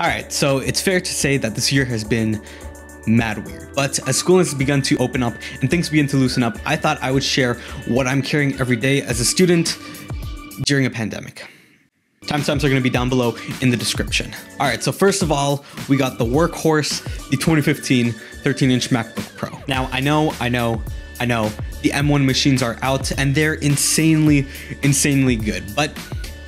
All right, so it's fair to say that this year has been mad weird. But as school has begun to open up and things begin to loosen up, I thought I would share what I'm carrying every day as a student during a pandemic. Timestamps are going to be down below in the description. All right, so first of all, we got the workhorse, the 2015 13-inch MacBook Pro. Now, I know, I know, I know, the M1 machines are out and they're insanely, insanely good, but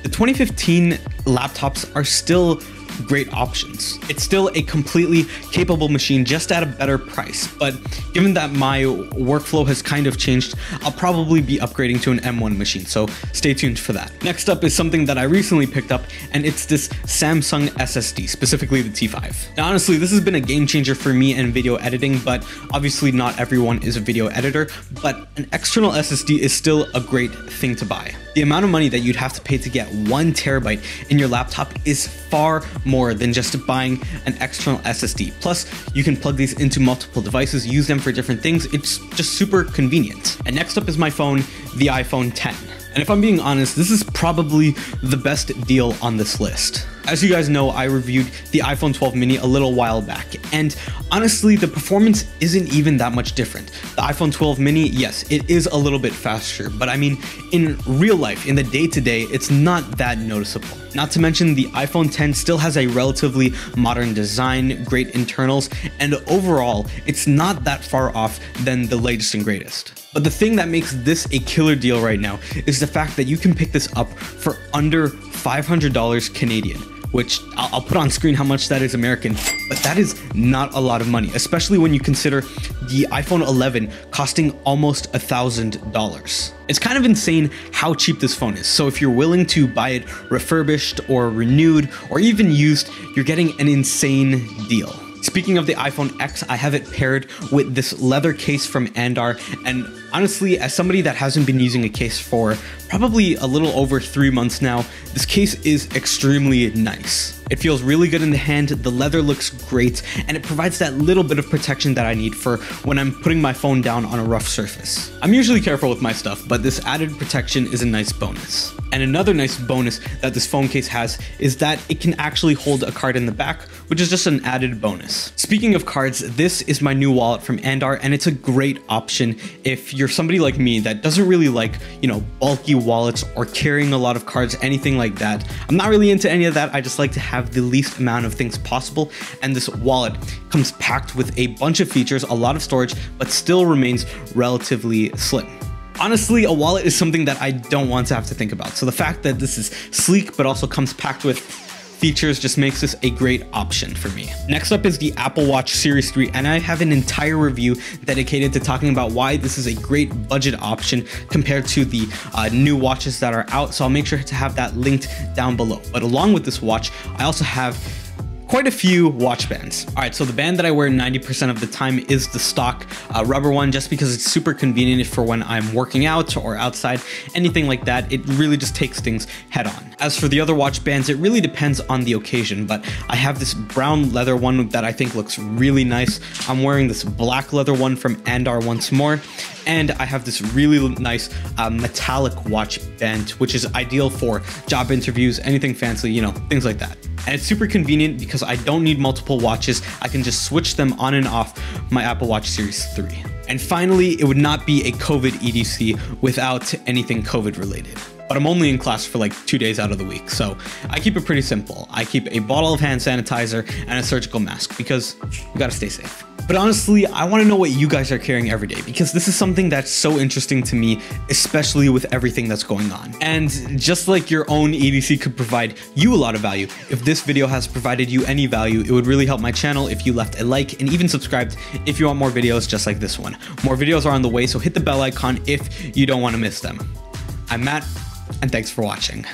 the 2015 laptops are still great options. It's still a completely capable machine just at a better price, but given that my workflow has kind of changed, I'll probably be upgrading to an M1 machine, so stay tuned for that. Next up is something that I recently picked up, and it's this Samsung SSD, specifically the T5. Now honestly, this has been a game changer for me and video editing, but obviously not everyone is a video editor, but an external SSD is still a great thing to buy. The amount of money that you'd have to pay to get one terabyte in your laptop is far more than just buying an external SSD. Plus, you can plug these into multiple devices, use them for different things. It's just super convenient. And next up is my phone, the iPhone X. And if I'm being honest, this is probably the best deal on this list. As you guys know, I reviewed the iPhone 12 mini a little while back, and honestly, the performance isn't even that much different. The iPhone 12 mini, yes, it is a little bit faster, but I mean, in real life, in the day to day, it's not that noticeable. Not to mention, the iPhone X still has a relatively modern design, great internals, and overall, it's not that far off than the latest and greatest. But the thing that makes this a killer deal right now is the fact that you can pick this up for under $500 Canadian, which I'll, I'll, put on screen how much that is American, but that is not a lot of money, especially when you consider the iPhone 11 costing almost a $1,000. It's kind of insane how cheap this phone is. So if you're willing to buy it refurbished or renewed or even used, you're getting an insane deal. Speaking of the iPhone X, I have it paired with this leather case from Andar, and honestly, as somebody that hasn't been using a case for probably a little over three months now, this case is extremely nice. It feels really good in the hand, the leather looks great, and it provides that little bit of protection that I need for when I'm putting my phone down on a rough surface. I'm usually careful with my stuff, but this added protection is a nice bonus. And another nice bonus that this phone case has is that it can actually hold a card in the back, which is just an added bonus. Speaking of cards, this is my new wallet from Andar, and it's a great option if you're somebody like me that doesn't really like, you know, bulky wallets or carrying a lot of cards, anything like that. I'm not really into any of that. I just like to have have the least amount of things possible. And this wallet comes packed with a bunch of features, a lot of storage, but still remains relatively slim. Honestly, a wallet is something that I don't want to have to think about. So the fact that this is sleek, but also comes packed with features just makes this a great option for me. Next up is the Apple Watch Series 3 and I have an entire review dedicated to talking about why this is a great budget option compared to the uh, new watches that are out so I'll make sure to have that linked down below. But along with this watch, I also have quite a few watch bands. All right, so the band that I wear 90% of the time is the stock uh, rubber one just because it's super convenient for when I'm working out or outside, anything like that. It really just takes things head on. As for the other watch bands, it really depends on the occasion, but I have this brown leather one that I think looks really nice. I'm wearing this black leather one from Andar once more, and I have this really nice uh, metallic watch band, which is ideal for job interviews, anything fancy, you know, things like that. And it's super convenient because I don't need multiple watches. I can just switch them on and off my Apple Watch Series 3. And finally, it would not be a COVID EDC without anything COVID related but I'm only in class for like two days out of the week. So I keep it pretty simple. I keep a bottle of hand sanitizer and a surgical mask because you gotta stay safe. But honestly, I want to know what you guys are carrying every day because this is something that's so interesting to me, especially with everything that's going on. And just like your own EDC could provide you a lot of value, if this video has provided you any value, it would really help my channel if you left a like and even subscribed if you want more videos just like this one. More videos are on the way, so hit the bell icon if you don't want to miss them. I'm Matt, and thanks for watching.